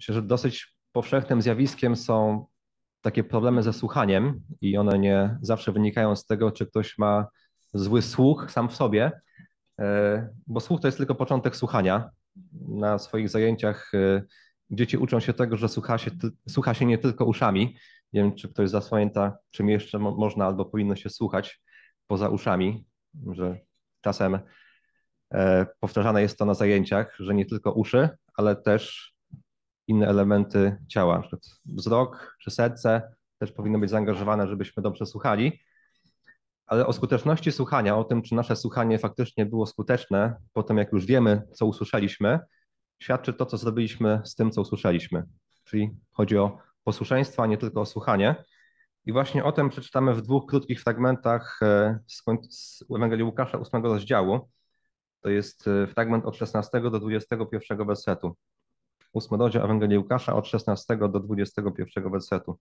Myślę, że dosyć powszechnym zjawiskiem są takie problemy ze słuchaniem i one nie zawsze wynikają z tego, czy ktoś ma zły słuch sam w sobie, e, bo słuch to jest tylko początek słuchania. Na swoich zajęciach e, dzieci uczą się tego, że słucha się, słucha się nie tylko uszami. Nie wiem, czy ktoś zasłonięta, czym jeszcze można albo powinno się słuchać poza uszami, że czasem e, powtarzane jest to na zajęciach, że nie tylko uszy, ale też inne elementy ciała, przykład wzrok czy serce też powinno być zaangażowane, żebyśmy dobrze słuchali. Ale o skuteczności słuchania, o tym, czy nasze słuchanie faktycznie było skuteczne, po tym jak już wiemy, co usłyszeliśmy, świadczy to, co zrobiliśmy z tym, co usłyszeliśmy. Czyli chodzi o posłuszeństwo, a nie tylko o słuchanie. I właśnie o tym przeczytamy w dwóch krótkich fragmentach e, z Ewangelii Łukasza, ósmego rozdziału. To jest e, fragment od 16 do 21 wersetu. Ósmy rozdział Ewangelii Łukasza od 16 do 21 wersetu.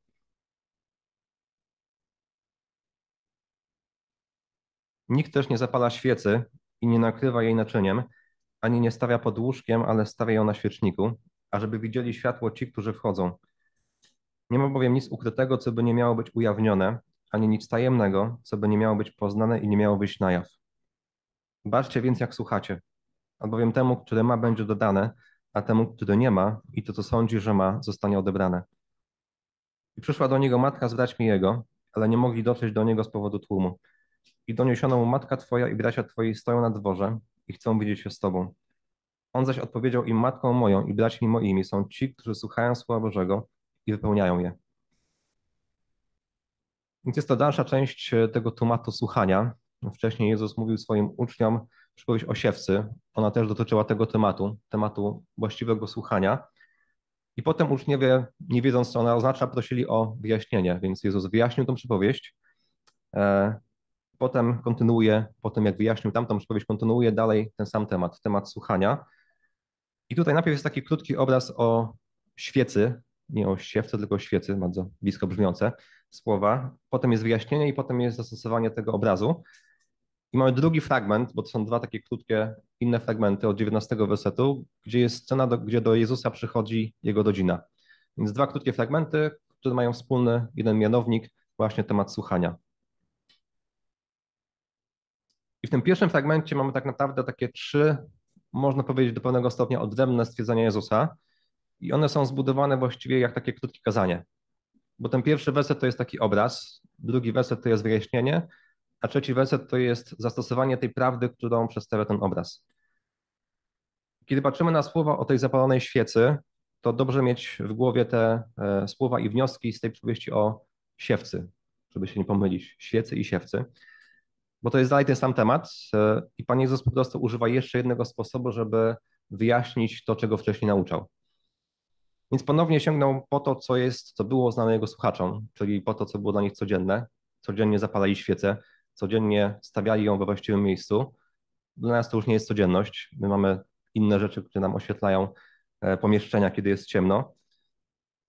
Nikt też nie zapala świecy i nie nakrywa jej naczyniem, ani nie stawia pod łóżkiem, ale stawia ją na świeczniku, ażeby widzieli światło ci, którzy wchodzą. Nie ma bowiem nic ukrytego, co by nie miało być ujawnione, ani nic tajemnego, co by nie miało być poznane i nie miało być na jaw. Baczcie więc, jak słuchacie, albowiem temu, który ma, będzie dodane, a temu, który nie ma i to, co sądzi, że ma, zostanie odebrane. I przyszła do niego matka z braćmi jego, ale nie mogli dotrzeć do niego z powodu tłumu. I doniesiono mu matka twoja i bracia twoi stoją na dworze i chcą widzieć się z tobą. On zaś odpowiedział im, matką moją i braćmi moimi są ci, którzy słuchają Słowa Bożego i wypełniają je. Więc jest to dalsza część e, tego tematu słuchania. Wcześniej Jezus mówił swoim uczniom przypowieść o siewcy. Ona też dotyczyła tego tematu, tematu właściwego słuchania. I potem uczniowie, nie wiedząc co ona oznacza, prosili o wyjaśnienie, więc Jezus wyjaśnił tą przypowieść. E, potem kontynuuje, po tym jak wyjaśnił tamtą przypowieść, kontynuuje dalej ten sam temat, temat słuchania. I tutaj najpierw jest taki krótki obraz o świecy, nie o siewce, tylko o świecy, bardzo blisko brzmiące słowa. Potem jest wyjaśnienie i potem jest zastosowanie tego obrazu. I mamy drugi fragment, bo to są dwa takie krótkie inne fragmenty od 19 wersetu, gdzie jest scena, do, gdzie do Jezusa przychodzi jego rodzina. Więc dwa krótkie fragmenty, które mają wspólny jeden mianownik, właśnie temat słuchania. I w tym pierwszym fragmencie mamy tak naprawdę takie trzy, można powiedzieć do pewnego stopnia odrębne stwierdzenia Jezusa. I one są zbudowane właściwie jak takie krótkie kazanie. Bo ten pierwszy werset to jest taki obraz, drugi werset to jest wyjaśnienie, a trzeci werset to jest zastosowanie tej prawdy, którą przedstawia ten obraz. Kiedy patrzymy na słowa o tej zapalonej świecy, to dobrze mieć w głowie te e, słowa i wnioski z tej przypowieści o siewcy, żeby się nie pomylić, świecy i siewcy, bo to jest dalej ten sam temat e, i Pan Jezus po prostu używa jeszcze jednego sposobu, żeby wyjaśnić to, czego wcześniej nauczał. Więc ponownie sięgnął po to, co jest, co było znane jego słuchaczom, czyli po to, co było dla nich codzienne. Codziennie zapalali świecę, codziennie stawiali ją we właściwym miejscu. Dla nas to już nie jest codzienność. My mamy inne rzeczy, które nam oświetlają e, pomieszczenia, kiedy jest ciemno.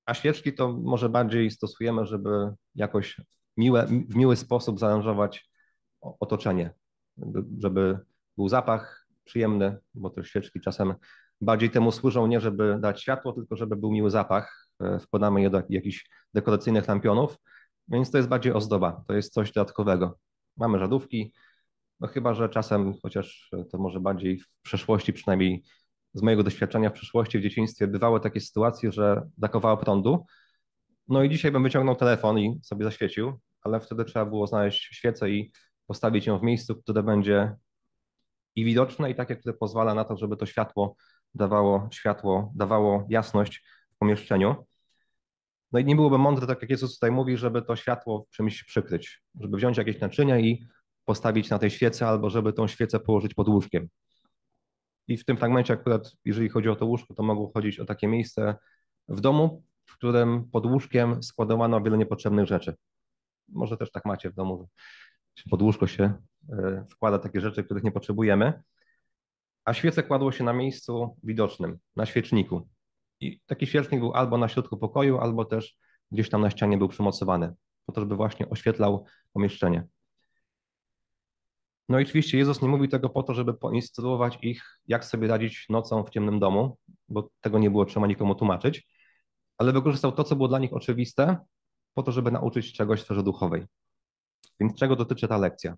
A świeczki to może bardziej stosujemy, żeby jakoś miłe, w miły sposób zaaranżować otoczenie, żeby był zapach przyjemny, bo te świeczki czasem bardziej temu służą nie, żeby dać światło, tylko żeby był miły zapach. E, wkładamy je do jakichś dekoracyjnych lampionów, więc to jest bardziej ozdoba, to jest coś dodatkowego. Mamy żadówki, no chyba, że czasem, chociaż to może bardziej w przeszłości, przynajmniej z mojego doświadczenia w przeszłości, w dzieciństwie, bywały takie sytuacje, że brakowało prądu. No i dzisiaj bym wyciągnął telefon i sobie zaświecił, ale wtedy trzeba było znaleźć świecę i postawić ją w miejscu, które będzie i widoczne, i takie, które pozwala na to, żeby to światło dawało światło, dawało jasność w pomieszczeniu. No i nie byłoby mądre, tak jak Jezus tutaj mówi, żeby to światło czymś przykryć, żeby wziąć jakieś naczynia i postawić na tej świece, albo żeby tą świecę położyć pod łóżkiem. I w tym fragmencie akurat, jeżeli chodzi o to łóżko, to mogło chodzić o takie miejsce w domu, w którym pod łóżkiem składowano wiele niepotrzebnych rzeczy. Może też tak macie w domu, że pod łóżko się e, wkłada takie rzeczy, których nie potrzebujemy, a świece kładło się na miejscu widocznym, na świeczniku. I taki świecznik był albo na środku pokoju, albo też gdzieś tam na ścianie był przymocowany, po to, żeby właśnie oświetlał pomieszczenie. No i oczywiście Jezus nie mówi tego po to, żeby poinstruować ich, jak sobie radzić nocą w ciemnym domu, bo tego nie było trzeba nikomu tłumaczyć, ale wykorzystał to, co było dla nich oczywiste, po to, żeby nauczyć czegoś w sferze duchowej. Więc czego dotyczy ta lekcja?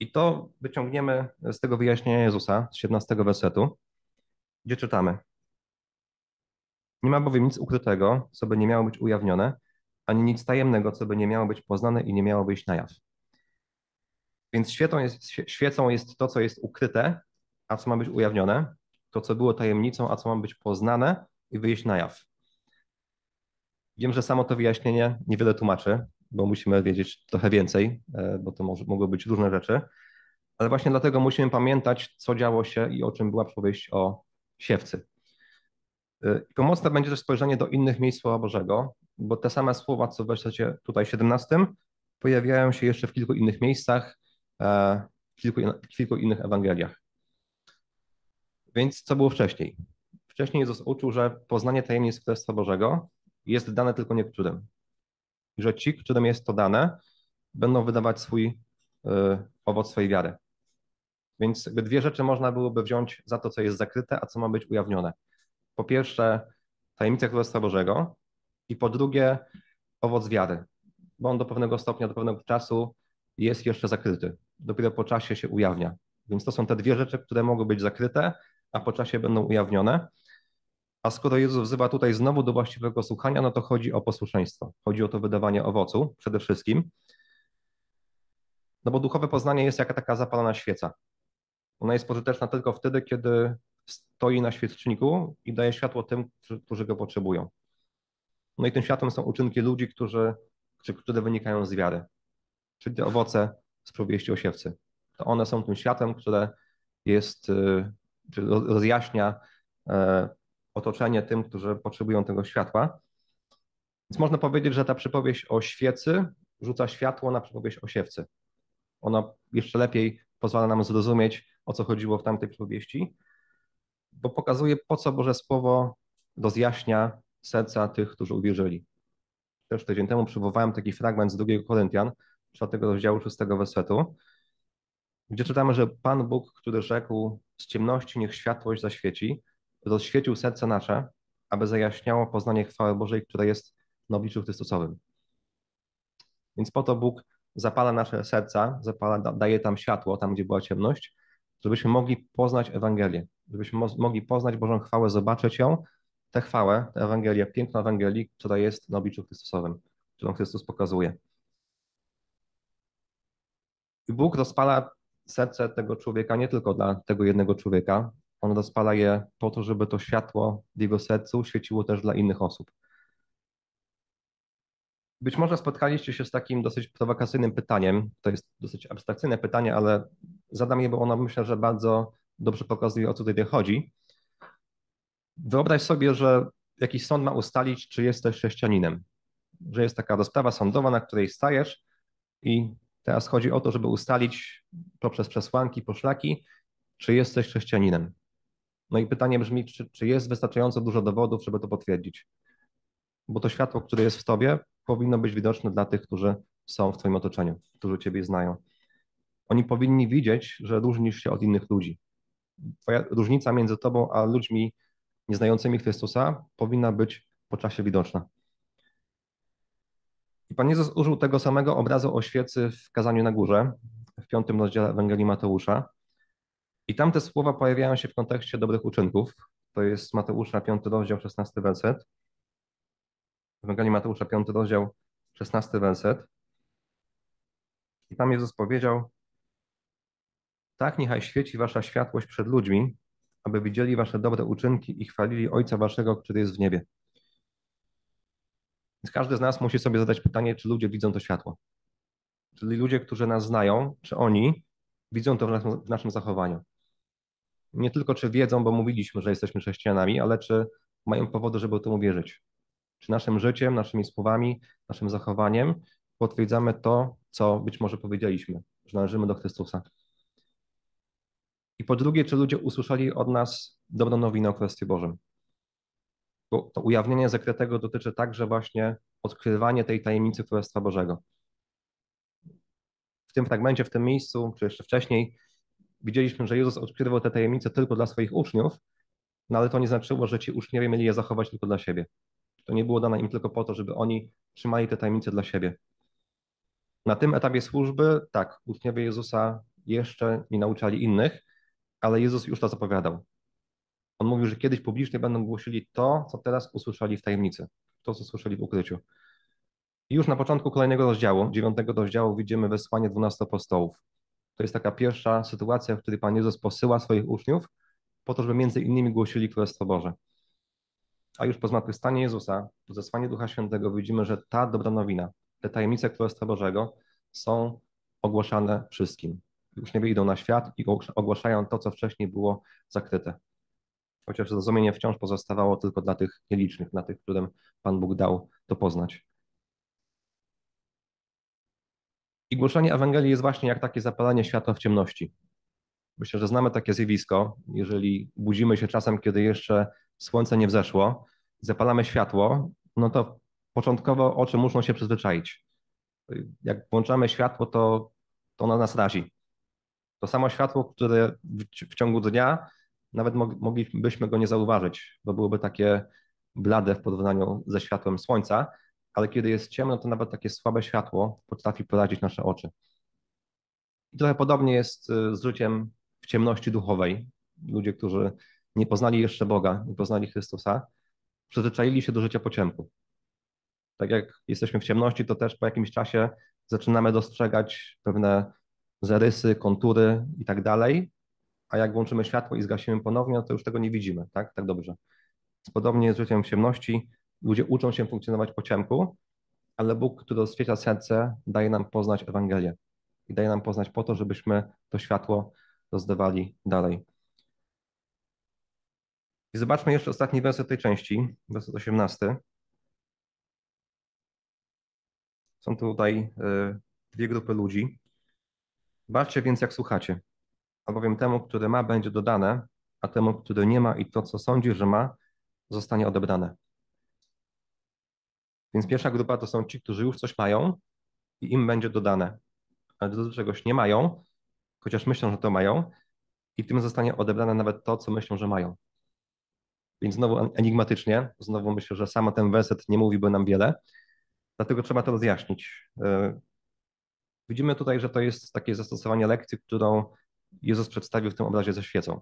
I to wyciągniemy z tego wyjaśnienia Jezusa, z 17 wersetu, gdzie czytamy. Nie ma bowiem nic ukrytego, co by nie miało być ujawnione, ani nic tajemnego, co by nie miało być poznane i nie miało wyjść na jaw. Więc świecą jest, świecą jest to, co jest ukryte, a co ma być ujawnione, to, co było tajemnicą, a co ma być poznane i wyjść na jaw. Wiem, że samo to wyjaśnienie niewiele tłumaczy, bo musimy wiedzieć trochę więcej, e, bo to może, mogły być różne rzeczy, ale właśnie dlatego musimy pamiętać, co działo się i o czym była przypowieść o siewcy. Pomocne będzie też spojrzenie do innych miejsc Słowa Bożego, bo te same słowa, co w wersecie tutaj 17, pojawiają się jeszcze w kilku innych miejscach, e, w kilku, w kilku innych Ewangeliach. Więc co było wcześniej? Wcześniej Jezus uczył, że poznanie tajemnic Królestwa Bożego jest dane tylko niektórym. I że ci, którym jest to dane, będą wydawać swój y, owoc swojej wiary. Więc dwie rzeczy można byłoby wziąć za to, co jest zakryte, a co ma być ujawnione. Po pierwsze, tajemnica Królestwa Bożego i po drugie, owoc wiary, bo on do pewnego stopnia, do pewnego czasu jest jeszcze zakryty. Dopiero po czasie się ujawnia. Więc to są te dwie rzeczy, które mogą być zakryte, a po czasie będą ujawnione. A skoro Jezus wzywa tutaj znowu do właściwego słuchania, no to chodzi o posłuszeństwo. Chodzi o to wydawanie owocu przede wszystkim. No bo duchowe poznanie jest jaka taka zapalona świeca. Ona jest pożyteczna tylko wtedy, kiedy stoi na świeczniku i daje światło tym, którzy go potrzebują. No i tym światłem są uczynki ludzi, którzy, które wynikają z wiary, czyli te owoce z powieści o siewcy. To one są tym światłem, które jest, y, rozjaśnia e, otoczenie tym, którzy potrzebują tego światła. Więc można powiedzieć, że ta przypowieść o świecy rzuca światło na przypowieść o siewcy. Ona jeszcze lepiej pozwala nam zrozumieć, o co chodziło w tamtej przypowieści, bo pokazuje, po co Boże Słowo rozjaśnia serca tych, którzy uwierzyli. Też tydzień temu przywołałem taki fragment z 2 Koryntian, 4 rozdziału 6 wersetu, gdzie czytamy, że Pan Bóg, który rzekł, z ciemności niech światłość zaświeci, rozświecił serce nasze, aby zajaśniało poznanie chwały Bożej, która jest na obliczu Chrystusowym. Więc po to Bóg zapala nasze serca, zapala, daje tam światło, tam gdzie była ciemność, żebyśmy mogli poznać Ewangelię, żebyśmy mogli poznać Bożą chwałę, zobaczyć ją, tę chwałę, tę Ewangelię, piękną Ewangelię, która jest na obliczu Chrystusowym, którą Chrystus pokazuje. I Bóg rozpala serce tego człowieka nie tylko dla tego jednego człowieka, on rozpala je po to, żeby to światło w jego sercu świeciło też dla innych osób. Być może spotkaliście się z takim dosyć prowokacyjnym pytaniem. To jest dosyć abstrakcyjne pytanie, ale zadam je, bo ono myślę, że bardzo dobrze pokazuje, o co tutaj chodzi. Wyobraź sobie, że jakiś sąd ma ustalić, czy jesteś chrześcijaninem. Że jest taka rozprawa sądowa, na której stajesz i teraz chodzi o to, żeby ustalić poprzez przesłanki, poszlaki, czy jesteś chrześcijaninem. No i pytanie brzmi, czy, czy jest wystarczająco dużo dowodów, żeby to potwierdzić? Bo to światło, które jest w tobie, powinno być widoczne dla tych, którzy są w twoim otoczeniu, którzy ciebie znają. Oni powinni widzieć, że różnisz się od innych ludzi. Twoja różnica między tobą a ludźmi nieznającymi Chrystusa powinna być po czasie widoczna. I Pan Jezus użył tego samego obrazu o świecy w kazaniu na górze, w piątym rozdziale Ewangelii Mateusza. I tam te słowa pojawiają się w kontekście dobrych uczynków. To jest Mateusza 5 rozdział, 16 werset. Ewangelii Mateusza 5 rozdział, 16 werset. I tam Jezus powiedział, tak niechaj świeci wasza światłość przed ludźmi, aby widzieli wasze dobre uczynki i chwalili Ojca waszego, który jest w niebie. Więc każdy z nas musi sobie zadać pytanie, czy ludzie widzą to światło. Czyli ludzie, którzy nas znają, czy oni widzą to w naszym, w naszym zachowaniu nie tylko czy wiedzą, bo mówiliśmy, że jesteśmy chrześcijanami, ale czy mają powody, żeby o tym uwierzyć. Czy naszym życiem, naszymi słowami, naszym zachowaniem potwierdzamy to, co być może powiedzieliśmy, że należymy do Chrystusa. I po drugie, czy ludzie usłyszeli od nas dobrą nowinę o Królestwie Bożym. Bo to ujawnienie zakrytego dotyczy także właśnie odkrywania tej tajemnicy Królestwa Bożego. W tym fragmencie, w tym miejscu, czy jeszcze wcześniej, widzieliśmy, że Jezus odkrywał te tajemnice tylko dla swoich uczniów, no ale to nie znaczyło, że ci uczniowie mieli je zachować tylko dla siebie. To nie było dane im tylko po to, żeby oni trzymali te tajemnice dla siebie. Na tym etapie służby, tak, uczniowie Jezusa jeszcze nie nauczali innych, ale Jezus już to zapowiadał. On mówił, że kiedyś publicznie będą głosili to, co teraz usłyszeli w tajemnicy, to, co słyszeli w ukryciu. I już na początku kolejnego rozdziału, dziewiątego rozdziału, widzimy wysłanie dwunastu apostołów. To jest taka pierwsza sytuacja, w której Pan Jezus posyła swoich uczniów po to, żeby między innymi głosili Królestwo Boże. A już po zmartwychwstanie Jezusa, po zesłaniu Ducha Świętego widzimy, że ta dobra nowina, te tajemnice Królestwa Bożego są ogłaszane wszystkim. Uczniowie idą na świat i ogłaszają to, co wcześniej było zakryte. Chociaż zrozumienie wciąż pozostawało tylko dla tych nielicznych, dla tych, którym Pan Bóg dał to poznać. I głoszenie Ewangelii jest właśnie jak takie zapalanie światła w ciemności. Myślę, że znamy takie zjawisko. Jeżeli budzimy się czasem, kiedy jeszcze słońce nie wzeszło, zapalamy światło, no to początkowo oczy muszą się przyzwyczaić. Jak włączamy światło, to, to ono nas razi. To samo światło, które w, w ciągu dnia nawet moglibyśmy go nie zauważyć, bo byłoby takie blade w porównaniu ze światłem słońca, ale kiedy jest ciemno, to nawet takie słabe światło potrafi porazić nasze oczy. I trochę podobnie jest y, z życiem w ciemności duchowej. Ludzie, którzy nie poznali jeszcze Boga, nie poznali Chrystusa, przyzwyczaili się do życia po ciemku. Tak jak jesteśmy w ciemności, to też po jakimś czasie zaczynamy dostrzegać pewne zarysy, kontury i tak dalej, a jak włączymy światło i zgasimy ponownie, to już tego nie widzimy, tak? Tak dobrze. Podobnie z życiem w ciemności. Ludzie uczą się funkcjonować po ciemku, ale Bóg, który rozświeca serce, daje nam poznać Ewangelię i daje nam poznać po to, żebyśmy to światło rozdawali dalej. I zobaczmy jeszcze ostatni werset tej części, werset 18. Są tutaj y, dwie grupy ludzi. Baczcie więc, jak słuchacie, albowiem temu, który ma, będzie dodane, a temu, który nie ma i to, co sądzi, że ma, zostanie odebrane. Więc pierwsza grupa to są ci, którzy już coś mają i im będzie dodane. Ale do czegoś nie mają, chociaż myślą, że to mają, i tym zostanie odebrane nawet to, co myślą, że mają. Więc znowu enigmatycznie, znowu myślę, że sam ten werset nie mówiłby nam wiele, dlatego trzeba to rozjaśnić. E, widzimy tutaj, że to jest takie zastosowanie lekcji, którą Jezus przedstawił w tym obrazie ze świecą.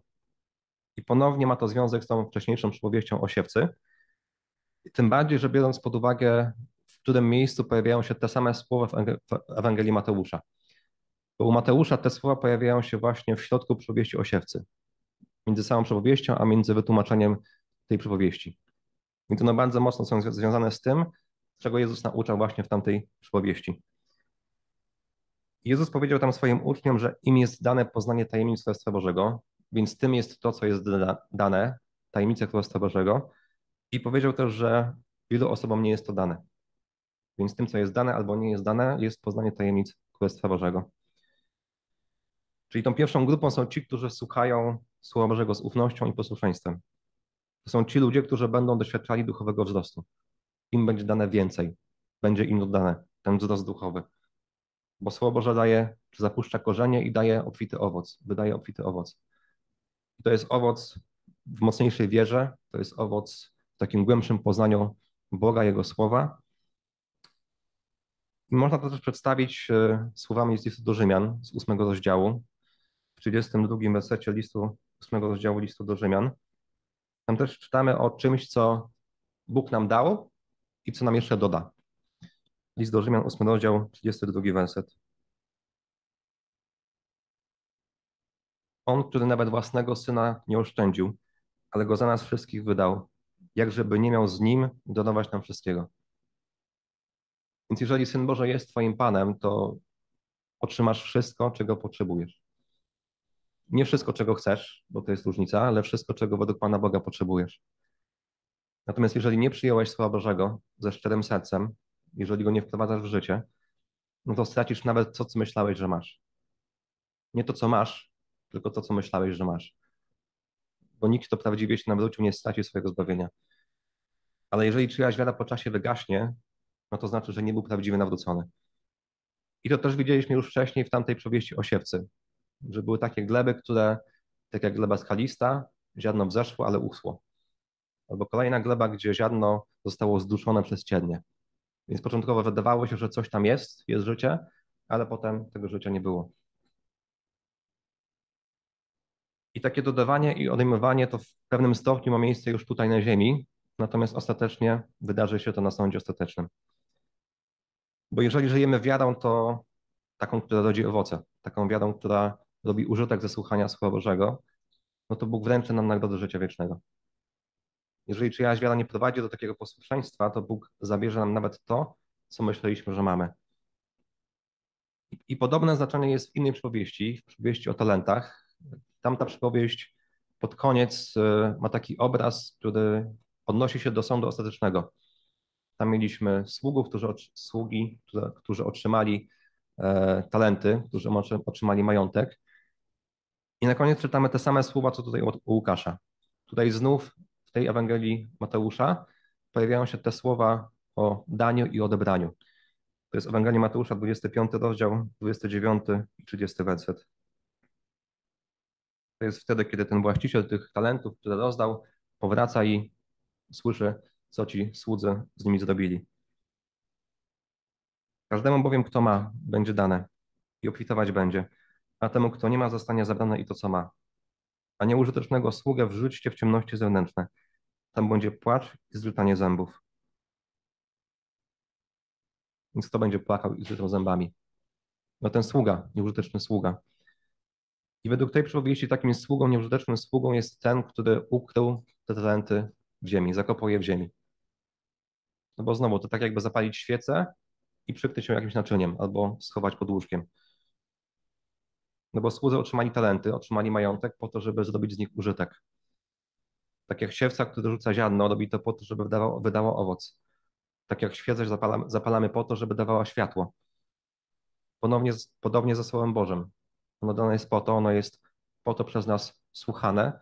I ponownie ma to związek z tą wcześniejszą przypowieścią o siewcy, tym bardziej, że biorąc pod uwagę, w którym miejscu pojawiają się te same słowa w Ewangelii Mateusza. Bo u Mateusza te słowa pojawiają się właśnie w środku przypowieści o siewcy. Między samą przypowieścią, a między wytłumaczeniem tej przypowieści. Więc one bardzo mocno są związane z tym, czego Jezus nauczał właśnie w tamtej przypowieści. Jezus powiedział tam swoim uczniom, że im jest dane poznanie tajemnic Królestwa Bożego, więc tym jest to, co jest dane, tajemnice Królestwa Bożego, i powiedział też, że wielu osobom nie jest to dane. Więc tym, co jest dane albo nie jest dane, jest poznanie tajemnic Królestwa Bożego. Czyli tą pierwszą grupą są ci, którzy słuchają Słowa Bożego z ufnością i posłuszeństwem. To są ci ludzie, którzy będą doświadczali duchowego wzrostu. Im będzie dane więcej, będzie im dodane ten wzrost duchowy. Bo Słowo Boże daje, czy zapuszcza korzenie i daje obfity owoc, wydaje obfity owoc. I to jest owoc w mocniejszej wierze, to jest owoc w takim głębszym poznaniu Boga, Jego słowa. I można to też przedstawić e, słowami z listu do Rzymian, z ósmego rozdziału, w 32 wersecie listu, ósmego rozdziału listu do Rzymian. Tam też czytamy o czymś, co Bóg nam dał i co nam jeszcze doda. List do Rzymian, 8 rozdział, 32 werset. On, który nawet własnego syna nie oszczędził, ale go za nas wszystkich wydał, jak żeby nie miał z nim dodawać nam wszystkiego. Więc jeżeli Syn Boże jest Twoim Panem, to otrzymasz wszystko, czego potrzebujesz. Nie wszystko, czego chcesz, bo to jest różnica, ale wszystko, czego według Pana Boga potrzebujesz. Natomiast jeżeli nie przyjąłeś Słowa Bożego ze szczerym sercem, jeżeli go nie wprowadzasz w życie, no to stracisz nawet to, co myślałeś, że masz. Nie to, co masz, tylko to, co myślałeś, że masz. Bo nikt, kto prawdziwie się nawrócił, nie straci swojego zbawienia. Ale jeżeli czyjaś wiara po czasie wygaśnie, no to znaczy, że nie był prawdziwie nawrócony. I to też widzieliśmy już wcześniej w tamtej przewieści o siewcy, że były takie gleby, które, tak jak gleba skalista, ziarno wzeszło, ale uschło. Albo kolejna gleba, gdzie ziarno zostało zduszone przez cienie. Więc początkowo wydawało się, że coś tam jest, jest życie, ale potem tego życia nie było. I takie dodawanie i odejmowanie to w pewnym stopniu ma miejsce już tutaj na Ziemi, natomiast ostatecznie wydarzy się to na sądzie ostatecznym. Bo jeżeli żyjemy wiarą, to taką, która rodzi owoce, taką wiarą, która robi użytek ze słuchania Słowa Bożego, no to Bóg wręczy nam nagrodę życia wiecznego. Jeżeli czyjaś wiara nie prowadzi do takiego posłuszeństwa, to Bóg zabierze nam nawet to, co myśleliśmy, że mamy. I podobne znaczenie jest w innej przypowieści, w przypowieści o talentach. Tamta przypowieść pod koniec y, ma taki obraz, który odnosi się do sądu ostatecznego. Tam mieliśmy sługów, którzy, sługi, którzy otrzymali e, talenty, którzy otrzymali majątek. I na koniec czytamy te same słowa, co tutaj u Łukasza. Tutaj znów w tej Ewangelii Mateusza pojawiają się te słowa o daniu i odebraniu. To jest Ewangelia Mateusza, 25 rozdział, 29 i 30 werset. To jest wtedy, kiedy ten właściciel tych talentów, które rozdał, powraca i słyszy, co ci słudzy z nimi zrobili. Każdemu bowiem, kto ma, będzie dane i obfitować będzie, a temu, kto nie ma, zostanie zabrane i to, co ma. A nieużytecznego sługę wrzućcie w ciemności zewnętrzne. Tam będzie płacz i zrzucanie zębów. Więc kto będzie płakał i zrytą zębami? No ten sługa, nieużyteczny sługa. I według tej przypowieści takim sługą, nieużytecznym sługą jest ten, który ukrył te talenty w ziemi, zakopał je w ziemi. No bo znowu, to tak jakby zapalić świecę i przykryć się jakimś naczyniem albo schować pod łóżkiem. No bo słudzy otrzymali talenty, otrzymali majątek po to, żeby zrobić z nich użytek. Tak jak siewca, który rzuca ziarno, robi to po to, żeby wydało, wydało owoc. Tak jak świecę zapalamy, zapalamy po to, żeby dawała światło. Ponownie, podobnie ze Słowem Bożym. Ono dane jest po to, ono jest po to przez nas słuchane,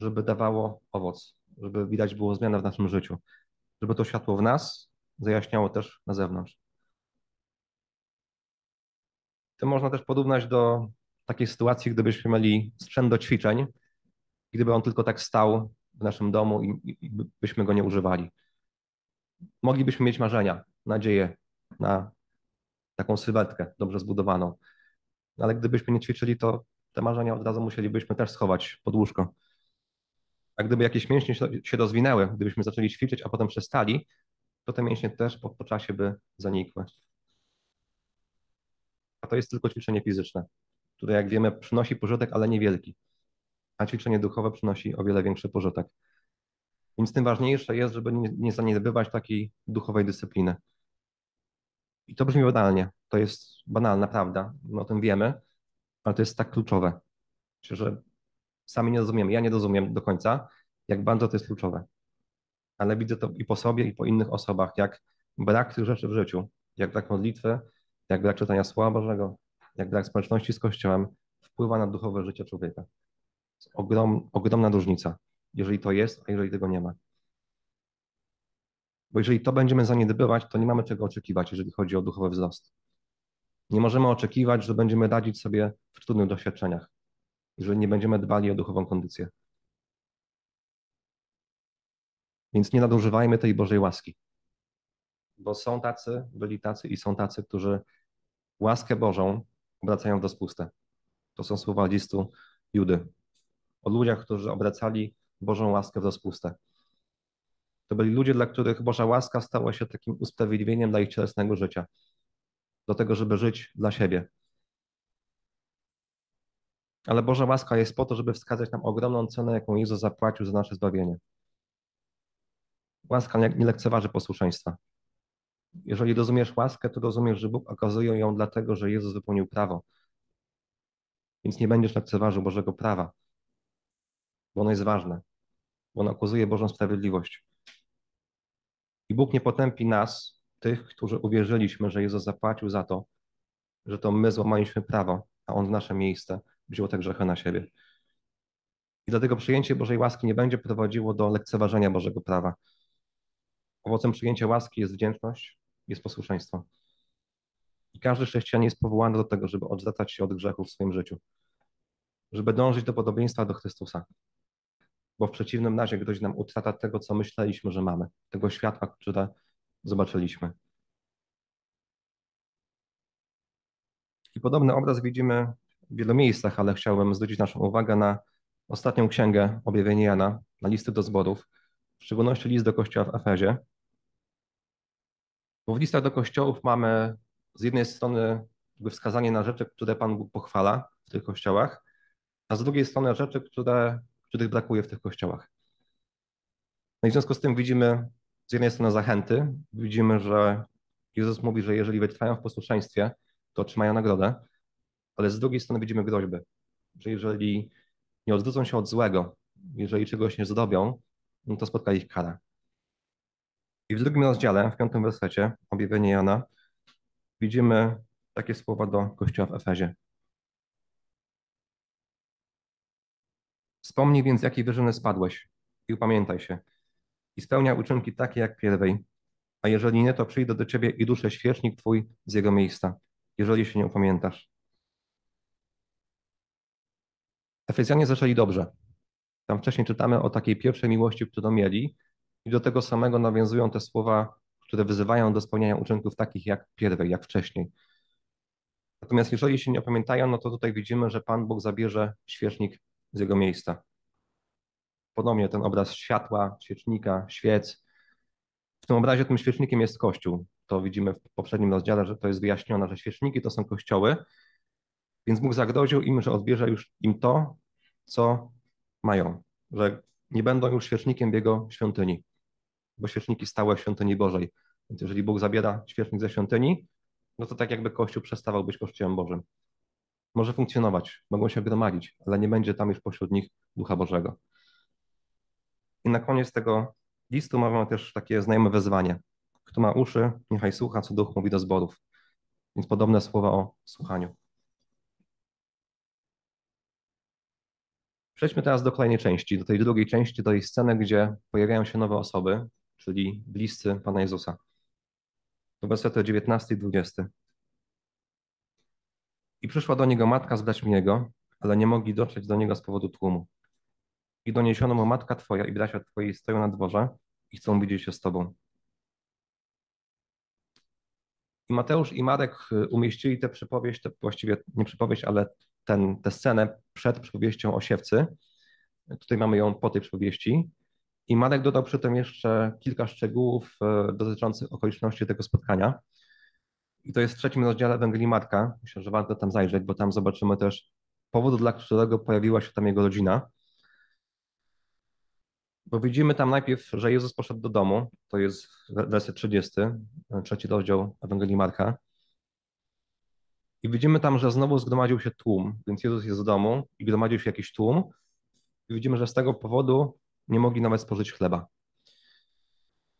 żeby dawało owoc, żeby widać było zmianę w naszym życiu, żeby to światło w nas zajaśniało też na zewnątrz. To można też porównać do takiej sytuacji, gdybyśmy mieli sprzęt do ćwiczeń, gdyby on tylko tak stał w naszym domu i, i byśmy go nie używali. Moglibyśmy mieć marzenia, nadzieję na taką sylwetkę dobrze zbudowaną, ale gdybyśmy nie ćwiczyli, to te marzenia od razu musielibyśmy też schować pod łóżko. A gdyby jakieś mięśnie się rozwinęły, gdybyśmy zaczęli ćwiczyć, a potem przestali, to te mięśnie też po, po czasie by zanikły. A to jest tylko ćwiczenie fizyczne, które jak wiemy przynosi pożytek, ale niewielki. A ćwiczenie duchowe przynosi o wiele większy pożytek. Więc tym ważniejsze jest, żeby nie, nie zaniedbywać takiej duchowej dyscypliny. I to brzmi banalnie, to jest banalna prawda, my o tym wiemy, ale to jest tak kluczowe, że sami nie rozumiemy, ja nie rozumiem do końca, jak bardzo to jest kluczowe. Ale widzę to i po sobie, i po innych osobach, jak brak tych rzeczy w życiu, jak brak modlitwy, jak brak czytania Słowa Bożego, jak brak społeczności z Kościołem wpływa na duchowe życie człowieka. Ogrom, ogromna różnica, jeżeli to jest, a jeżeli tego nie ma. Bo jeżeli to będziemy zaniedbywać, to nie mamy czego oczekiwać, jeżeli chodzi o duchowy wzrost. Nie możemy oczekiwać, że będziemy radzić sobie w trudnych doświadczeniach, jeżeli nie będziemy dbali o duchową kondycję. Więc nie nadużywajmy tej Bożej łaski. Bo są tacy, byli tacy i są tacy, którzy łaskę Bożą obracają w rozpustę. To są słowa listu Judy. O ludziach, którzy obracali Bożą łaskę w rozpustę. To byli ludzie, dla których Boża łaska stała się takim usprawiedliwieniem dla ich cielesnego życia. Do tego, żeby żyć dla siebie. Ale Boża łaska jest po to, żeby wskazać nam ogromną cenę, jaką Jezus zapłacił za nasze zbawienie. Łaska nie lekceważy posłuszeństwa. Jeżeli rozumiesz łaskę, to rozumiesz, że Bóg okazuje ją dlatego, że Jezus wypełnił prawo. Więc nie będziesz lekceważył Bożego prawa, bo ono jest ważne, bo ono okazuje Bożą sprawiedliwość. I Bóg nie potępi nas, tych, którzy uwierzyliśmy, że Jezus zapłacił za to, że to my złamaliśmy prawo, a On w nasze miejsce wziął te grzechy na siebie. I dlatego przyjęcie Bożej łaski nie będzie prowadziło do lekceważenia Bożego prawa. Owocem przyjęcia łaski jest wdzięczność, jest posłuszeństwo. I każdy chrześcijanin jest powołany do tego, żeby odwracać się od grzechu w swoim życiu, żeby dążyć do podobieństwa do Chrystusa. bo w przeciwnym razie grozi nam utrata tego, co myśleliśmy, że mamy, tego światła, które zobaczyliśmy. I podobny obraz widzimy w wielu miejscach, ale chciałbym zwrócić naszą uwagę na ostatnią księgę objawienia Jana, na listy do zborów, w szczególności list do kościoła w Efezie. Bo w listach do kościołów mamy z jednej strony wskazanie na rzeczy, które Pan Bóg pochwala w tych kościołach, a z drugiej strony rzeczy, które, których brakuje w tych kościołach. No i w związku z tym widzimy z jednej strony zachęty, widzimy, że Jezus mówi, że jeżeli wytrwają w posłuszeństwie, to otrzymają nagrodę, ale z drugiej strony widzimy groźby, że jeżeli nie odwrócą się od złego, jeżeli czegoś nie zrobią, no to spotka ich kara. I w drugim rozdziale, w piątym wersecie, objawienie Jana, widzimy takie słowa do kościoła w Efezie. Wspomnij więc, jakiej wyżyny spadłeś i upamiętaj się i spełniaj uczynki takie jak pierwej, a jeżeli nie, to przyjdę do ciebie i duszę świecznik twój z jego miejsca, jeżeli się nie upamiętasz. Efezjanie zaczęli dobrze. Tam wcześniej czytamy o takiej pierwszej miłości, którą mieli i do tego samego nawiązują te słowa, które wyzywają do spełniania uczynków takich jak pierwej, jak wcześniej. Natomiast jeżeli się nie opamiętają, no to tutaj widzimy, że Pan Bóg zabierze świecznik z jego miejsca. Ponownie ten obraz światła, świecznika, świec. W tym obrazie tym świecznikiem jest Kościół. To widzimy w poprzednim rozdziale, że to jest wyjaśnione, że świeczniki to są kościoły, więc Bóg zagroził im, że odbierze już im to, co mają, że nie będą już świecznikiem w Jego świątyni, bo świeczniki stałe w świątyni Bożej. Więc jeżeli Bóg zabiera świecznik ze świątyni, no to tak jakby Kościół przestawał być Kościołem Bożym. Może funkcjonować, mogą się gromadzić, ale nie będzie tam już pośród nich Ducha Bożego. I na koniec tego listu mamy też takie znajome wezwanie. Kto ma uszy, niechaj słucha, co Duch mówi do zborów. Więc podobne słowa o słuchaniu. Przejdźmy teraz do kolejnej części, do tej drugiej części, do tej sceny, gdzie pojawiają się nowe osoby, czyli bliscy Pana Jezusa. To wersety 19 i 20. I przyszła do niego matka z braćmi jego, ale nie mogli dotrzeć do niego z powodu tłumu. I doniesiono mu matka twoja i bracia twoi stoją na dworze i chcą widzieć się z tobą. I Mateusz i Marek y, umieścili tę przypowieść, te właściwie nie przypowieść, ale ten, tę scenę przed przypowieścią o siewcy. Tutaj mamy ją po tej przypowieści. I Marek dodał przy tym jeszcze kilka szczegółów y, dotyczących okoliczności tego spotkania. I to jest w trzecim rozdziale Ewangelii Marka. Myślę, że warto tam zajrzeć, bo tam zobaczymy też powód, dla którego pojawiła się tam jego rodzina. Bo widzimy tam najpierw, że Jezus poszedł do domu, to jest wersja 30, trzeci rozdział Ewangelii Marka. I widzimy tam, że znowu zgromadził się tłum, więc Jezus jest w domu i gromadził się jakiś tłum. I widzimy, że z tego powodu nie mogli nawet spożyć chleba.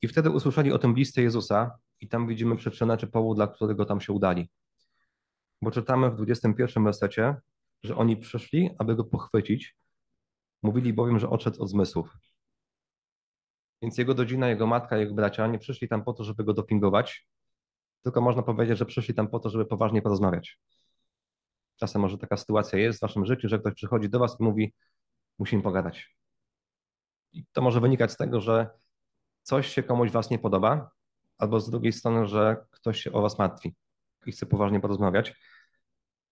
I wtedy usłyszeli o tym blisce Jezusa i tam widzimy przyczynę czy powód, dla którego tam się udali. Bo czytamy w 21 wersecie, że oni przyszli, aby go pochwycić. Mówili bowiem, że odszedł od zmysłów. Więc jego rodzina, jego matka, jego bracia nie przyszli tam po to, żeby go dopingować, tylko można powiedzieć, że przyszli tam po to, żeby poważnie porozmawiać. Czasem może taka sytuacja jest w waszym życiu, że ktoś przychodzi do was i mówi, musimy pogadać. I to może wynikać z tego, że coś się komuś was nie podoba, albo z drugiej strony, że ktoś się o was martwi i chce poważnie porozmawiać.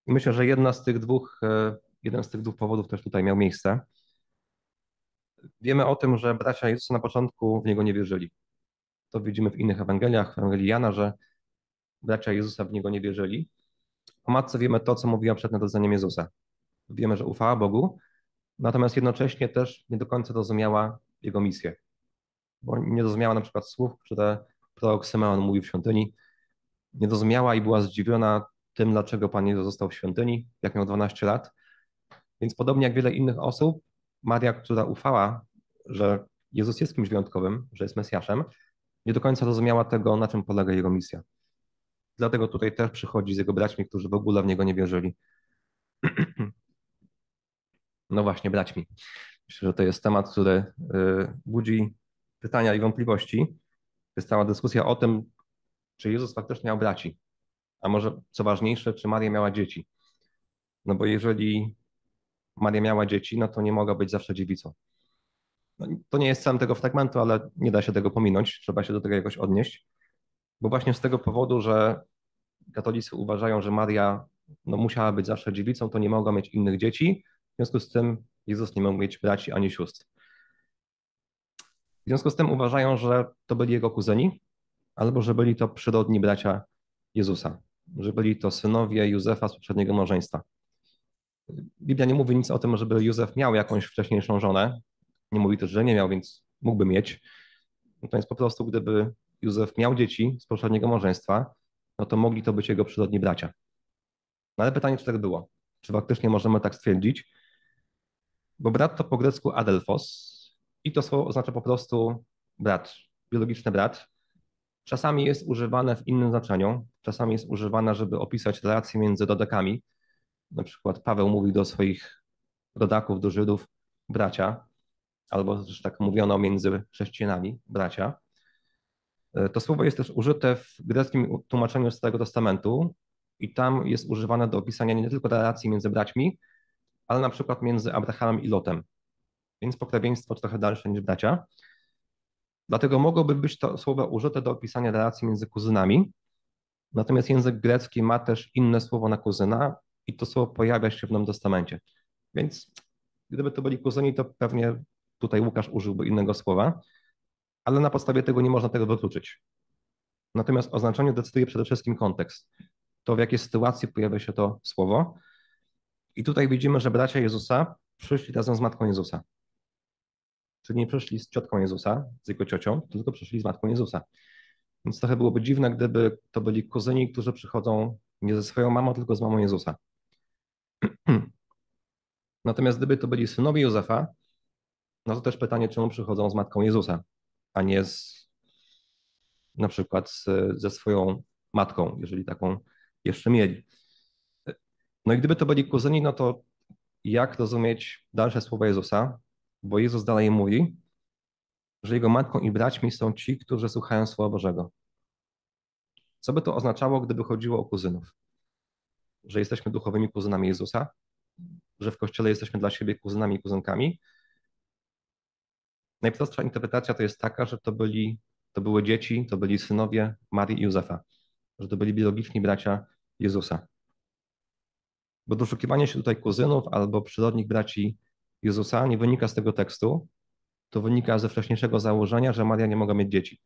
I myślę, że jedna z tych dwóch, e, jeden z tych dwóch powodów też tutaj miał miejsce. Wiemy o tym, że bracia Jezusa na początku w Niego nie wierzyli. To widzimy w innych Ewangeliach, w Ewangelii Jana, że bracia Jezusa w Niego nie wierzyli. O matce wiemy to, co mówiła przed narodzeniem Jezusa. Wiemy, że ufała Bogu, natomiast jednocześnie też nie do końca rozumiała Jego misję. Bo nie rozumiała na przykład słów, które prorok Symeon mówił w świątyni. Nie rozumiała i była zdziwiona tym, dlaczego Pan Jezus został w świątyni, jak miał 12 lat. Więc podobnie jak wiele innych osób, Maria, która ufała, że Jezus jest kimś wyjątkowym, że jest Mesjaszem, nie do końca rozumiała tego, na czym polega jego misja. Dlatego tutaj też przychodzi z jego braćmi, którzy w ogóle w niego nie wierzyli. No właśnie, braćmi. Myślę, że to jest temat, który y, budzi pytania i wątpliwości. Jest cała dyskusja o tym, czy Jezus faktycznie miał braci, a może co ważniejsze, czy Maria miała dzieci. No bo jeżeli Maria miała dzieci, no to nie mogła być zawsze dziewicą. No, to nie jest celem tego fragmentu, ale nie da się tego pominąć, trzeba się do tego jakoś odnieść, bo właśnie z tego powodu, że katolicy uważają, że Maria no, musiała być zawsze dziewicą, to nie mogła mieć innych dzieci, w związku z tym Jezus nie mógł mieć braci ani sióstr. W związku z tym uważają, że to byli jego kuzyni, albo że byli to przyrodni bracia Jezusa, że byli to synowie Józefa z poprzedniego małżeństwa. Biblia nie mówi nic o tym, żeby Józef miał jakąś wcześniejszą żonę. Nie mówi też, że nie miał, więc mógłby mieć. Natomiast po prostu, gdyby Józef miał dzieci z poprzedniego małżeństwa, no to mogli to być jego przyrodni bracia. No ale pytanie, czy tak było? Czy faktycznie możemy tak stwierdzić? Bo brat to po grecku adelfos i to słowo oznacza po prostu brat, biologiczny brat. Czasami jest używane w innym znaczeniu, czasami jest używane, żeby opisać relacje między rodakami. Na przykład Paweł mówi do swoich rodaków, do Żydów, bracia, albo też tak mówiono między chrześcijanami, bracia. To słowo jest też użyte w greckim tłumaczeniu Starego Testamentu i tam jest używane do opisania nie tylko relacji między braćmi, ale na przykład między Abrahamem i Lotem. Więc pokrewieństwo trochę dalsze niż bracia. Dlatego mogłoby być to słowo użyte do opisania relacji między kuzynami. Natomiast język grecki ma też inne słowo na kuzyna i to słowo pojawia się w Nowym Testamencie. Więc gdyby to byli kuzyni, to pewnie tutaj Łukasz użyłby innego słowa, ale na podstawie tego nie można tego wykluczyć. Natomiast o znaczeniu decyduje przede wszystkim kontekst. To, w jakiej sytuacji pojawia się to słowo. I tutaj widzimy, że bracia Jezusa przyszli razem z Matką Jezusa. Czyli nie przyszli z ciotką Jezusa, z jego ciocią, tylko przyszli z Matką Jezusa. Więc trochę byłoby dziwne, gdyby to byli kuzyni, którzy przychodzą nie ze swoją mamą, tylko z mamą Jezusa. Natomiast gdyby to byli synowie Józefa, no to też pytanie, czemu przychodzą z matką Jezusa, a nie z, na przykład z, ze swoją matką, jeżeli taką jeszcze mieli. No i gdyby to byli kuzyni, no to jak rozumieć dalsze słowa Jezusa? Bo Jezus dalej mówi, że jego matką i braćmi są ci, którzy słuchają Słowa Bożego. Co by to oznaczało, gdyby chodziło o kuzynów? Że jesteśmy duchowymi kuzynami Jezusa? Że w Kościele jesteśmy dla siebie kuzynami i kuzynkami? Najprostsza interpretacja to jest taka, że to, byli, to były dzieci, to byli synowie Marii i Józefa, że to byli biologiczni bracia Jezusa. Bo doszukiwanie się tutaj kuzynów albo przyrodnich braci Jezusa nie wynika z tego tekstu, to wynika ze wcześniejszego założenia, że Maria nie mogła mieć dzieci.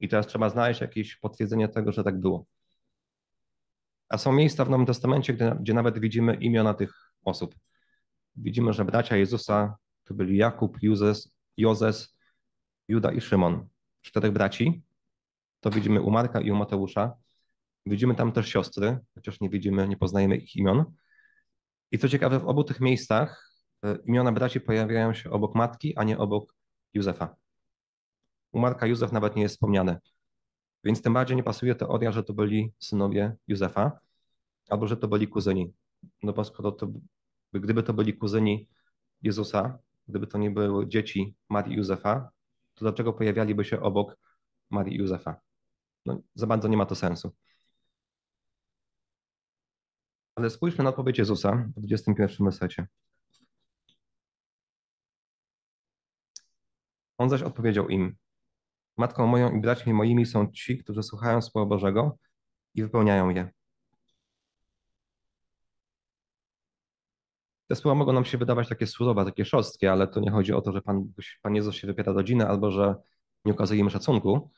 I teraz trzeba znaleźć jakieś potwierdzenie tego, że tak było. A są miejsca w Nowym Testamencie, gdzie, gdzie nawet widzimy imiona tych osób. Widzimy, że bracia Jezusa to byli Jakub, Józef, Jozes, Juda i Szymon. Czterech braci. To widzimy u Marka i u Mateusza. Widzimy tam też siostry, chociaż nie widzimy, nie poznajemy ich imion. I co ciekawe, w obu tych miejscach e, imiona braci pojawiają się obok matki, a nie obok Józefa. U Marka Józef nawet nie jest wspomniany. Więc tym bardziej nie pasuje teoria, że to byli synowie Józefa, albo że to byli kuzyni. No bo skoro to, gdyby to byli kuzyni Jezusa, gdyby to nie były dzieci Marii Józefa, to dlaczego pojawialiby się obok Marii Józefa? No, za bardzo nie ma to sensu. Ale spójrzmy na odpowiedź Jezusa w 21 wersecie. On zaś odpowiedział im: Matką moją i braćmi moimi są ci, którzy słuchają Słowa Bożego i wypełniają je. Te słowa mogą nam się wydawać takie surowe, takie szorstkie, ale to nie chodzi o to, że Pan, Pan Jezus się wypiera rodziny albo że nie okazuje im szacunku.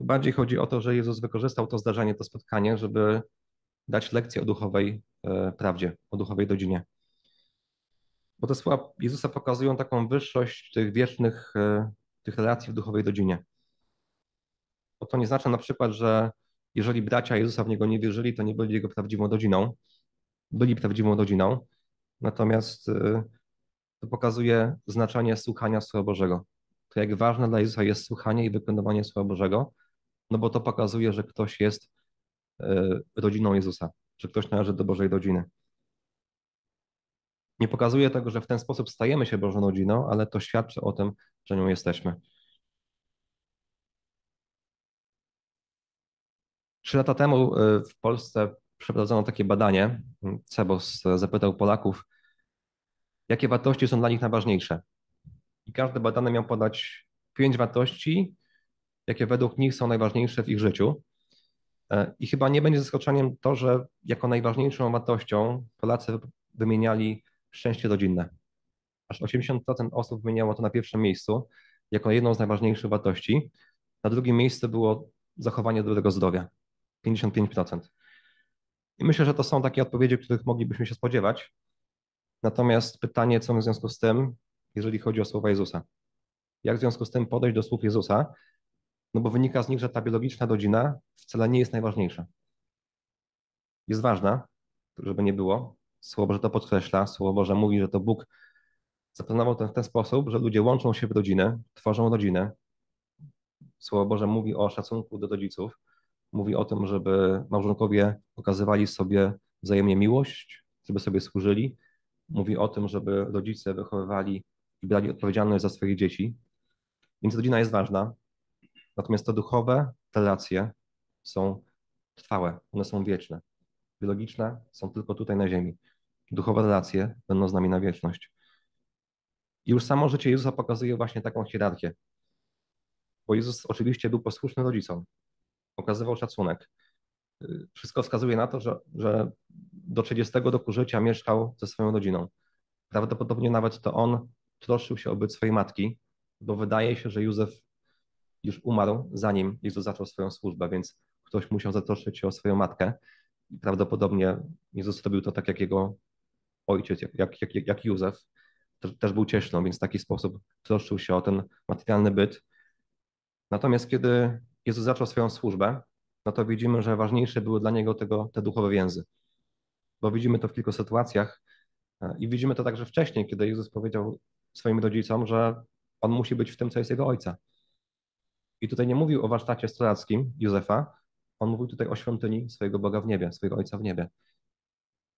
Bardziej chodzi o to, że Jezus wykorzystał to zdarzenie, to spotkanie, żeby dać lekcję o duchowej e, prawdzie, o duchowej rodzinie. Bo te słowa Jezusa pokazują taką wyższość tych wiecznych, e, tych relacji w duchowej rodzinie. Bo to nie znaczy na przykład, że jeżeli bracia Jezusa w Niego nie wierzyli, to nie byli Jego prawdziwą rodziną. Byli prawdziwą rodziną, natomiast e, to pokazuje znaczenie słuchania Słowa Bożego. To jak ważne dla Jezusa jest słuchanie i wykonywanie Słowa Bożego, no bo to pokazuje, że ktoś jest rodziną Jezusa, że ktoś należy do Bożej rodziny. Nie pokazuje tego, że w ten sposób stajemy się Bożą rodziną, ale to świadczy o tym, że nią jesteśmy. Trzy lata temu e, w Polsce przeprowadzono takie badanie. Cebos zapytał Polaków, jakie wartości są dla nich najważniejsze. i każdy badany miał podać pięć wartości, jakie według nich są najważniejsze w ich życiu. E, I chyba nie będzie zaskoczeniem to, że jako najważniejszą wartością Polacy wymieniali szczęście rodzinne. Aż 80% osób wymieniało to na pierwszym miejscu jako jedną z najważniejszych wartości. Na drugim miejscu było zachowanie dobrego zdrowia 55%. I myślę, że to są takie odpowiedzi, których moglibyśmy się spodziewać. Natomiast pytanie, co w związku z tym, jeżeli chodzi o słowa Jezusa? Jak w związku z tym podejść do słów Jezusa? No bo wynika z nich, że ta biologiczna rodzina wcale nie jest najważniejsza. Jest ważna, żeby nie było. Słowo, że to podkreśla, Słowo, że mówi, że to Bóg zaplanował to w ten sposób, że ludzie łączą się w rodzinę, tworzą rodzinę. Słowo Boże mówi o szacunku do rodziców, mówi o tym, żeby małżonkowie okazywali sobie wzajemnie miłość, żeby sobie służyli. Mówi o tym, żeby rodzice wychowywali i brali odpowiedzialność za swoje dzieci. Więc rodzina jest ważna. Natomiast te duchowe relacje są trwałe, one są wieczne. Biologiczne są tylko tutaj na ziemi. Duchowe relacje będą z nami na wieczność. I już samo życie Jezusa pokazuje właśnie taką hierarchię. Bo Jezus oczywiście był posłuszny rodzicom, okazywał szacunek. Wszystko wskazuje na to, że, że do 30 roku życia mieszkał ze swoją rodziną. Prawdopodobnie nawet to on troszczył się o byt swojej matki, bo wydaje się, że Józef już umarł, zanim Jezus zaczął swoją służbę, więc ktoś musiał zatroszczyć się o swoją matkę. Prawdopodobnie Jezus robił to tak jak jego ojciec, jak, jak, jak, jak Józef. Też, też był cieślą, więc w taki sposób troszczył się o ten materialny byt. Natomiast kiedy Jezus zaczął swoją służbę, no to widzimy, że ważniejsze były dla niego tego, te duchowe więzy. Bo widzimy to w kilku sytuacjach i widzimy to także wcześniej, kiedy Jezus powiedział swoim rodzicom, że on musi być w tym, co jest jego ojca. I tutaj nie mówił o warsztacie stolarskim Józefa, on mówił tutaj o świątyni swojego Boga w niebie, swojego Ojca w niebie.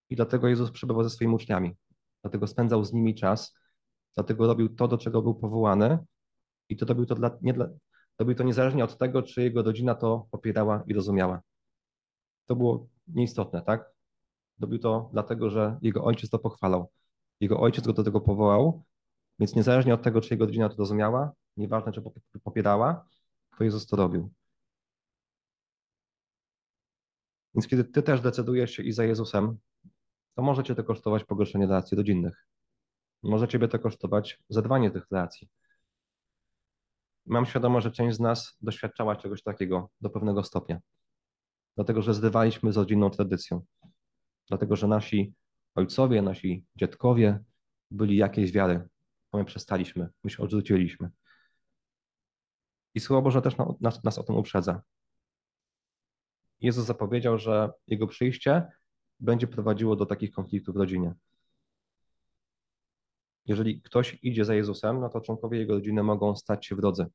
I dlatego Jezus przebywał ze swoimi uczniami. Dlatego spędzał z nimi czas, dlatego robił to, do czego był powołany i to robił to, dla, nie dla, robił to niezależnie od tego, czy jego rodzina to popierała i rozumiała. To było nieistotne, tak? Robił to dlatego, że jego ojciec to pochwalał. Jego ojciec go do tego powołał, więc niezależnie od tego, czy jego rodzina to rozumiała, nieważne, czy popierała, to Jezus to robił. Więc kiedy ty też decydujesz się iść za Jezusem, to może cię to kosztować pogorszenie relacji rodzinnych. Może ciebie to kosztować zadbanie tych relacji. Mam świadomość, że część z nas doświadczała czegoś takiego do pewnego stopnia. Dlatego, że zdywaliśmy z rodzinną tradycją. Dlatego, że nasi ojcowie, nasi dziadkowie byli jakiejś wiary, my przestaliśmy, my się odrzuciliśmy. I Słowo Boże też nas, nas o tym uprzedza. Jezus zapowiedział, że Jego przyjście będzie prowadziło do takich konfliktów w rodzinie. Jeżeli ktoś idzie za Jezusem, no to członkowie jego rodziny mogą stać się wrodzy.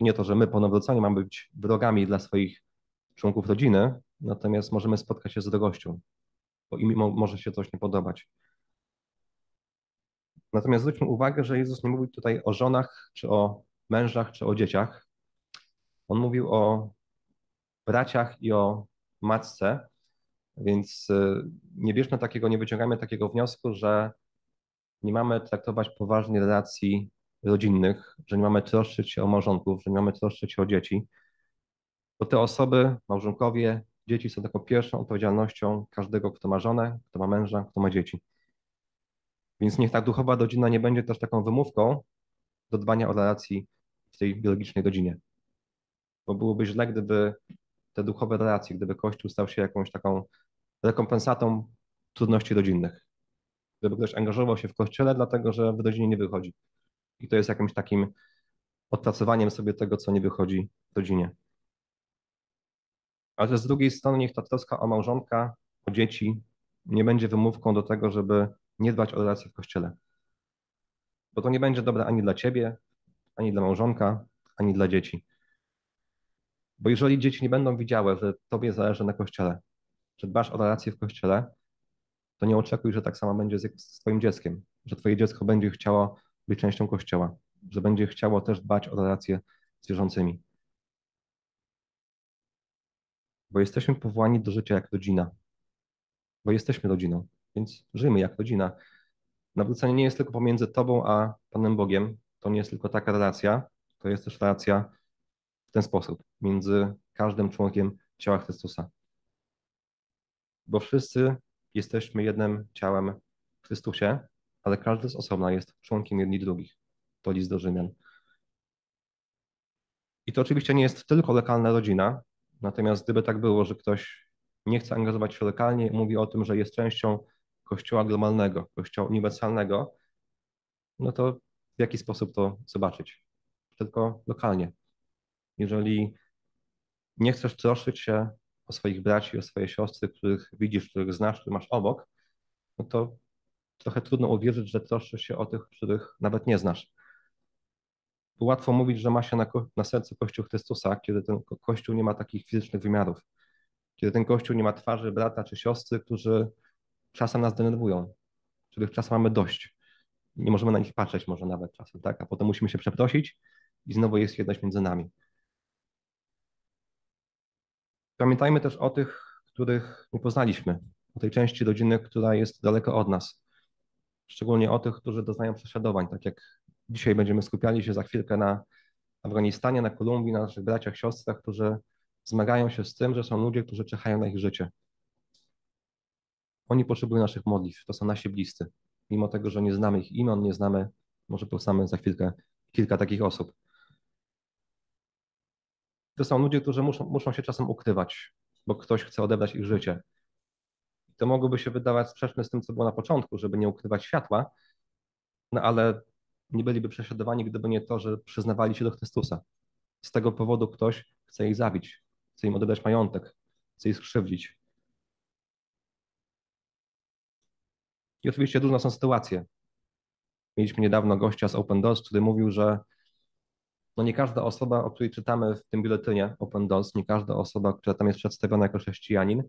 Nie to, że my po nawróceniu mamy być wrogami dla swoich członków rodziny, natomiast możemy spotkać się z wrogością, bo im może się coś nie podobać. Natomiast zwróćmy uwagę, że Jezus nie mówił tutaj o żonach, czy o mężach, czy o dzieciach. On mówił o braciach i o matce, więc y, nie bierzmy takiego, nie wyciągamy takiego wniosku, że nie mamy traktować poważnie relacji rodzinnych, że nie mamy troszczyć się o małżonków, że nie mamy troszczyć się o dzieci, bo te osoby, małżonkowie, dzieci są taką pierwszą odpowiedzialnością każdego, kto ma żonę, kto ma męża, kto ma dzieci. Więc niech ta duchowa rodzina nie będzie też taką wymówką do dbania o relacji w tej biologicznej rodzinie. Bo byłoby źle, gdyby te duchowe relacje, gdyby Kościół stał się jakąś taką rekompensatą trudności rodzinnych. Gdyby ktoś angażował się w Kościele, dlatego że w rodzinie nie wychodzi. I to jest jakimś takim odpracowaniem sobie tego, co nie wychodzi w rodzinie. Ale z drugiej strony niech ta troska o małżonka, o dzieci nie będzie wymówką do tego, żeby nie dbać o relacje w Kościele. Bo to nie będzie dobre ani dla ciebie, ani dla małżonka, ani dla dzieci. Bo jeżeli dzieci nie będą widziały, że tobie zależy na kościele, że dbasz o relacje w kościele, to nie oczekuj, że tak samo będzie z, twoim dzieckiem, że twoje dziecko będzie chciało być częścią kościoła, że będzie chciało też dbać o relacje z wierzącymi. Bo jesteśmy powołani do życia jak rodzina. Bo jesteśmy rodziną, więc żyjmy jak rodzina. Nawrócenie nie jest tylko pomiędzy tobą a Panem Bogiem. To nie jest tylko taka relacja, to jest też relacja w ten sposób między każdym członkiem ciała Chrystusa. Bo wszyscy jesteśmy jednym ciałem w Chrystusie, ale każdy z osobna jest członkiem jedni drugich. To list do Rzymian. I to oczywiście nie jest tylko lokalna rodzina, natomiast gdyby tak było, że ktoś nie chce angażować się lokalnie, mówi o tym, że jest częścią kościoła globalnego, kościoła uniwersalnego, no to w jaki sposób to zobaczyć? Tylko lokalnie. Jeżeli nie chcesz troszczyć się o swoich braci, o swoje siostry, których widzisz, których znasz, których masz obok, no to trochę trudno uwierzyć, że troszczysz się o tych, których nawet nie znasz. Łatwo mówić, że ma się na, na sercu Kościół Chrystusa, kiedy ten Kościół nie ma takich fizycznych wymiarów, kiedy ten Kościół nie ma twarzy brata czy siostry, którzy czasem nas denerwują, których czasem mamy dość. Nie możemy na nich patrzeć może nawet czasem, tak? A potem musimy się przeprosić i znowu jest jedność między nami. Pamiętajmy też o tych, których nie poznaliśmy, o tej części rodziny, która jest daleko od nas. Szczególnie o tych, którzy doznają prześladowań, tak jak dzisiaj będziemy skupiali się za chwilkę na Afganistanie, na Kolumbii, na naszych braciach, siostrach, którzy zmagają się z tym, że są ludzie, którzy czekają na ich życie. Oni potrzebują naszych modlitw, to są nasi bliscy. Mimo tego, że nie znamy ich imion, nie znamy, może poznamy za chwilkę kilka takich osób. To są ludzie, którzy muszą, muszą się czasem ukrywać, bo ktoś chce odebrać ich życie. To mogłoby się wydawać sprzeczne z tym, co było na początku, żeby nie ukrywać światła, no ale nie byliby prześladowani, gdyby nie to, że przyznawali się do Chrystusa. Z tego powodu ktoś chce ich zabić, chce im odebrać majątek, chce ich skrzywdzić. I oczywiście różne są sytuacje. Mieliśmy niedawno gościa z Open Doors, który mówił, że no nie każda osoba, o której czytamy w tym biuletynie Open Doors, nie każda osoba, która tam jest przedstawiona jako chrześcijanin,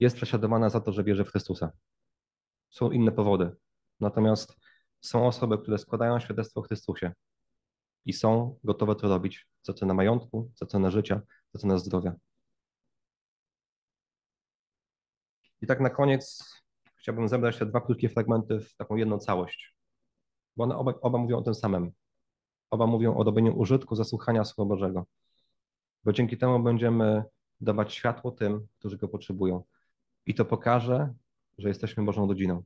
jest prześladowana za to, że wierzy w Chrystusa. Są inne powody. Natomiast są osoby, które składają świadectwo o Chrystusie i są gotowe to robić za cenę majątku, za cenę życia, za cenę zdrowia. I tak na koniec chciałbym zebrać te dwa krótkie fragmenty w taką jedną całość, bo one oba, oba mówią o tym samym. Oba mówią o robieniu użytku zasłuchania Słowa Bożego, bo dzięki temu będziemy dawać światło tym, którzy go potrzebują. I to pokaże, że jesteśmy Bożą rodziną.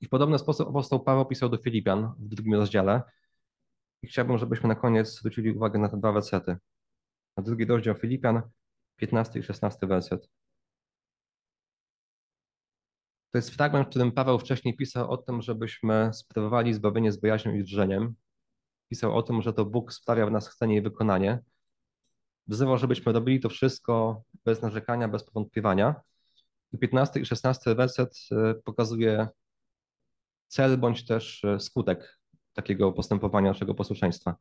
I w podobny sposób apostoł Paweł pisał do Filipian w drugim rozdziale. I chciałbym, żebyśmy na koniec zwrócili uwagę na te dwa wersety. Na drugi rozdział Filipian, 15 i 16 werset. To jest fragment, w którym Paweł wcześniej pisał o tym, żebyśmy sprawowali zbawienie z bojaźnią i drżeniem. Pisał o tym, że to Bóg sprawia w nas chcenie i wykonanie. Wzywał, żebyśmy robili to wszystko bez narzekania, bez powątpiewania. I 15 i 16 werset e, pokazuje cel bądź też e, skutek takiego postępowania naszego posłuszeństwa.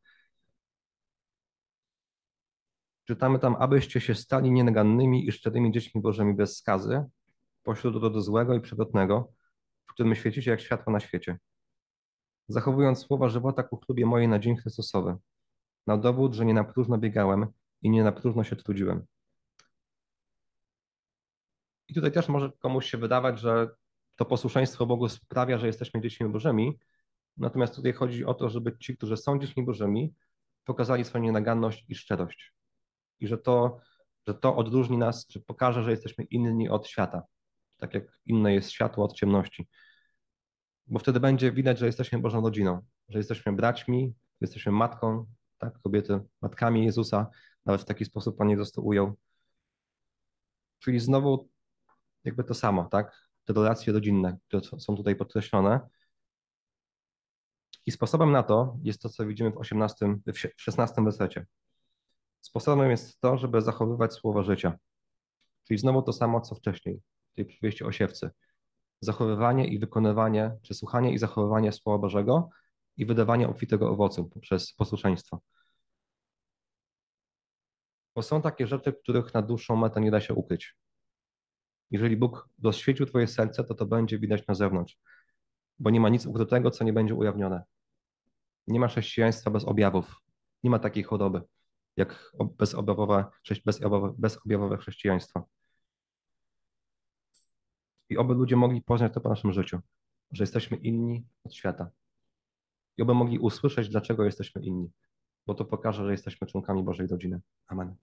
Czytamy tam, abyście się stali nienagannymi i szczerymi dziećmi Bożymi bez skazy, pośród rodu złego i przewrotnego, w którym świecicie jak światło na świecie. Zachowując słowa żywota ku chlubie mojej na dzień Chrystusowy, na dowód, że nie na próżno biegałem i nie na próżno się trudziłem. I tutaj też może komuś się wydawać, że to posłuszeństwo Bogu sprawia, że jesteśmy dziećmi Bożymi, natomiast tutaj chodzi o to, żeby ci, którzy są dziećmi Bożymi, pokazali swoją nienaganność i szczerość. I że to, że to odróżni nas, czy pokaże, że jesteśmy inni od świata tak jak inne jest światło od ciemności. Bo wtedy będzie widać, że jesteśmy Bożą rodziną, że jesteśmy braćmi, jesteśmy matką, tak, kobiety, matkami Jezusa, nawet w taki sposób Pan Jezus to ujął. Czyli znowu jakby to samo, tak, te relacje rodzinne, które są tutaj podkreślone. I sposobem na to jest to, co widzimy w 18, w 16 wersecie. Sposobem jest to, żeby zachowywać słowo życia. Czyli znowu to samo, co wcześniej tej przypowieści o siewcy. Zachowywanie i wykonywanie, czy słuchanie i zachowywanie Słowa Bożego i wydawanie obfitego owocu poprzez posłuszeństwo. Bo są takie rzeczy, których na dłuższą metę nie da się ukryć. Jeżeli Bóg rozświecił Twoje serce, to to będzie widać na zewnątrz, bo nie ma nic ukrytego, co nie będzie ujawnione. Nie ma chrześcijaństwa bez objawów. Nie ma takiej choroby, jak bezobjawowe, bezobjawowe chrześcijaństwo. I oby ludzie mogli poznać to po naszym życiu, że jesteśmy inni od świata. I oby mogli usłyszeć, dlaczego jesteśmy inni, bo to pokaże, że jesteśmy członkami Bożej rodziny. Amen.